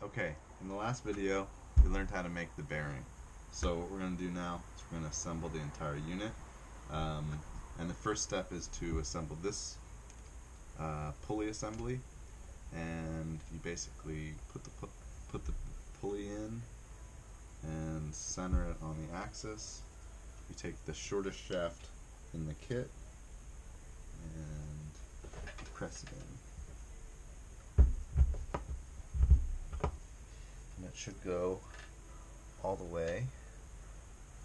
Okay, in the last video, we learned how to make the bearing. So what we're going to do now is we're going to assemble the entire unit. Um, and the first step is to assemble this uh, pulley assembly. And you basically put the pu put the pulley in and center it on the axis. You take the shortest shaft in the kit and press it in. and it should go all the way.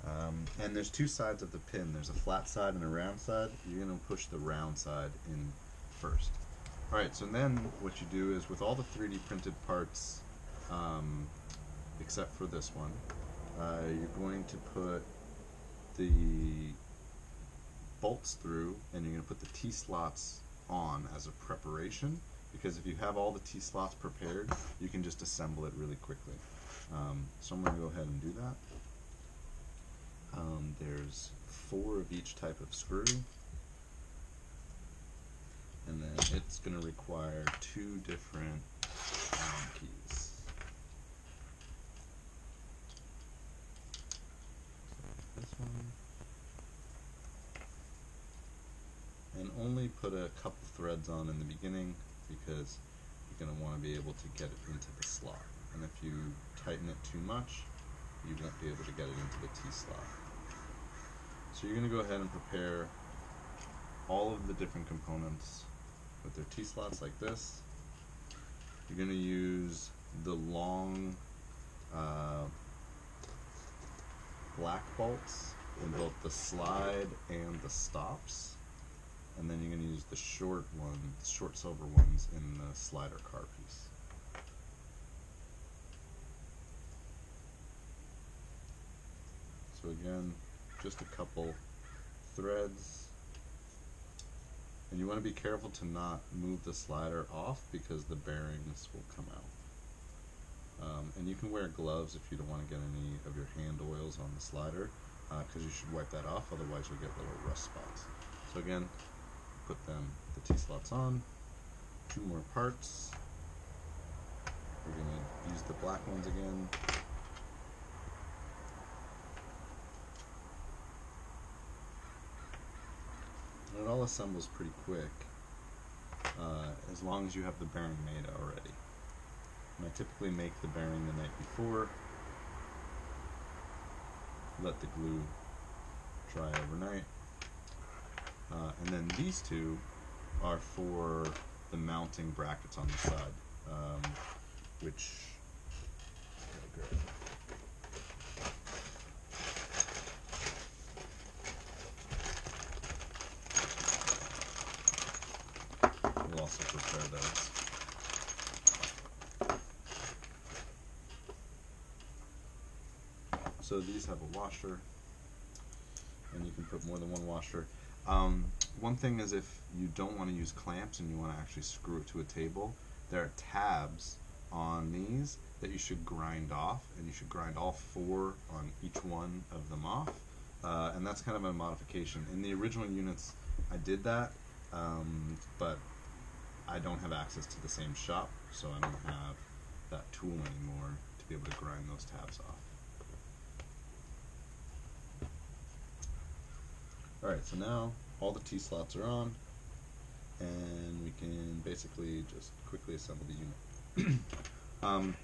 Um, and there's two sides of the pin. There's a flat side and a round side. You're going to push the round side in first. Alright, so then what you do is with all the 3D printed parts, um, except for this one, uh, you're going to put the bolts through and you're going to put the T-slots on as a preparation because if you have all the T-slots prepared, you can just assemble it really quickly. Um, so I'm going to go ahead and do that. Um, there's four of each type of screw, and then it's going to require two different Allen keys. This one. And only put a couple threads on in the beginning because you're going to want to be able to get it into the slot. And if you tighten it too much, you won't be able to get it into the T-slot. So you're going to go ahead and prepare all of the different components with their T-slots like this. You're going to use the long uh, black bolts in both the slide and the stops and then you're going to use the short one, the short silver ones in the slider car piece. So again, just a couple threads. And you want to be careful to not move the slider off because the bearings will come out. Um, and you can wear gloves if you don't want to get any of your hand oils on the slider because uh, you should wipe that off otherwise you'll get little rust spots. So again, put them the T-slots on. Two more parts. We're going to use the black ones again. And it all assembles pretty quick uh, as long as you have the bearing made already. And I typically make the bearing the night before. Let the glue dry overnight. Uh, and then these two are for the mounting brackets on the side, um, which we'll also prepare those. So these have a washer, and you can put more than one washer. Um, one thing is if you don't want to use clamps and you want to actually screw it to a table, there are tabs on these that you should grind off, and you should grind all four on each one of them off. Uh, and that's kind of a modification. In the original units, I did that, um, but I don't have access to the same shop, so I don't have that tool anymore to be able to grind those tabs off. Alright, so now all the T-slots are on, and we can basically just quickly assemble the unit. um,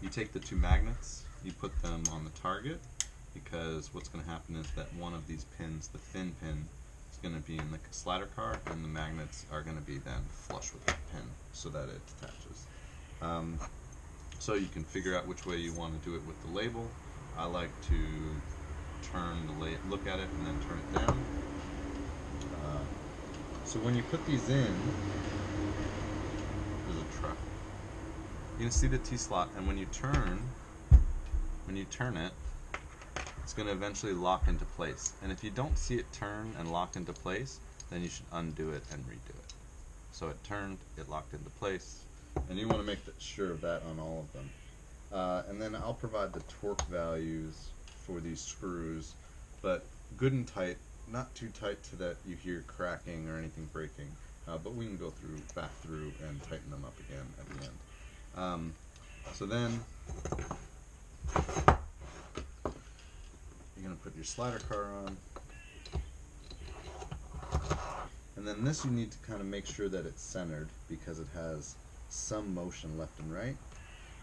you take the two magnets, you put them on the target, because what's going to happen is that one of these pins, the thin pin, is going to be in the slider car, and the magnets are going to be then flush with the pin so that it attaches. Um, so you can figure out which way you want to do it with the label. I like to turn the look at it and then turn it down. Uh, so when you put these in, there's a truck. You can see the T-slot, and when you turn, when you turn it, it's going to eventually lock into place. And if you don't see it turn and lock into place, then you should undo it and redo it. So it turned, it locked into place, and you want to make sure of that on all of them. Uh, and then I'll provide the torque values for these screws, but good and tight, not too tight to that you hear cracking or anything breaking, uh, but we can go through, back through and tighten them up again at the end. Um, So then you're gonna put your slider car on. And then this you need to kind of make sure that it's centered because it has some motion left and right.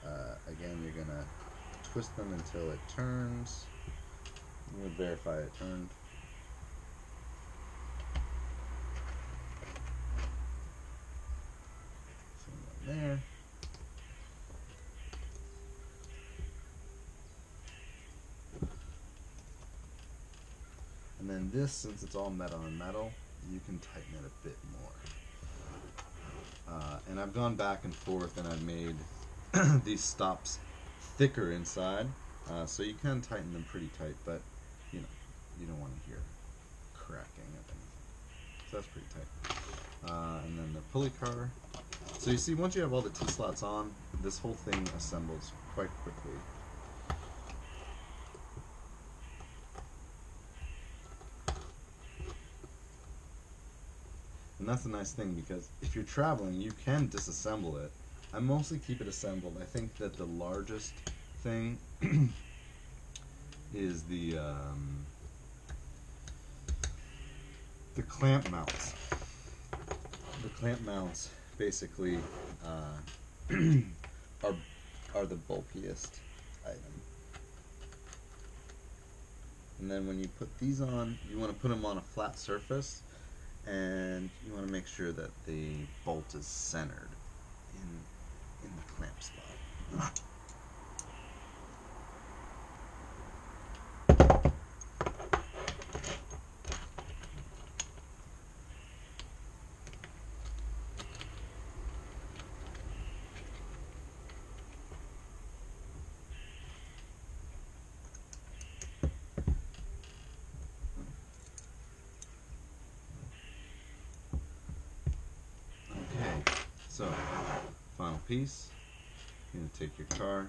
Uh, again, you're gonna twist them until it turns. I'm gonna verify it turned. There. And then this, since it's all metal on metal, you can tighten it a bit more. Uh, and I've gone back and forth and I've made these stops thicker inside, uh, so you can tighten them pretty tight, but you know, you don't want to hear cracking of anything. So that's pretty tight. Uh, and then the pulley car. So you see, once you have all the T-slots on, this whole thing assembles quite quickly. And that's a nice thing because if you're traveling, you can disassemble it. I mostly keep it assembled. I think that the largest thing is the um, the clamp mounts. The clamp mounts basically uh, are are the bulkiest item. And then when you put these on, you want to put them on a flat surface and you want to make sure that the bolt is centered in in the clamp spot. Okay, so final piece. You're gonna take your car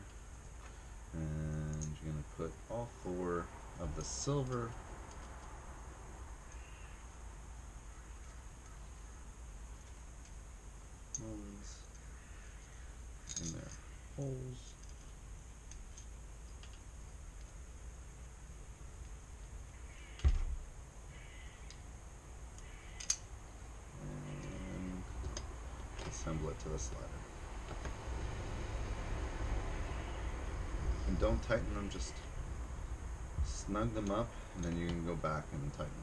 and you're gonna put all four of the silver in their holes. And assemble it to the slider. And don't tighten them, just snug them up, and then you can go back and tighten them.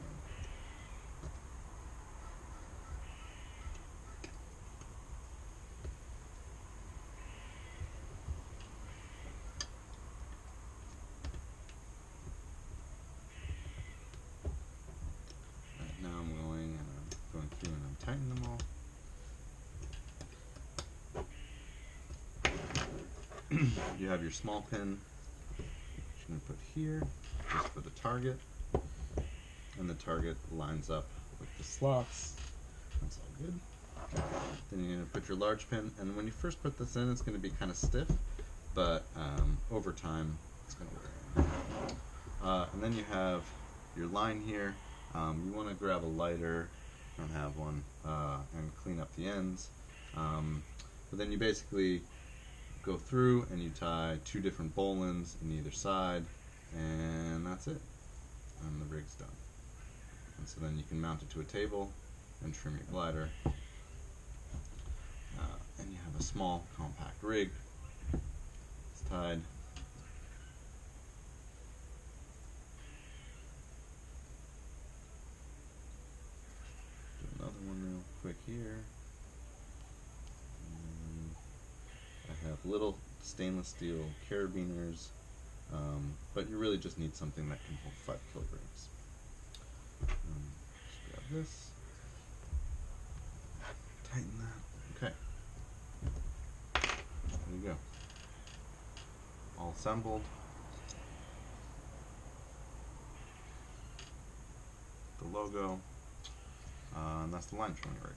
Right, now I'm going and I'm going through and I'm tightening them all. you have your small pin. Which you're going to put here just for the target. And the target lines up with the slots. That's all good. Then you're going to put your large pin and when you first put this in it's going to be kind of stiff but um, over time it's going to wear in uh, and then you have your line here. Um, you want to grab a lighter I don't have one uh, and clean up the ends. Um, but then you basically go through and you tie two different bowlines in either side and that's it. And the rig's done. And so then you can mount it to a table and trim your glider. Uh, and you have a small compact rig. It's tied do another one real quick here and I have little stainless steel carabiners, um, but you really just need something that can hold five kilograms. Um, grab this, tighten that. Okay, there you go. All assembled. The logo, uh, and that's the line trimming rig.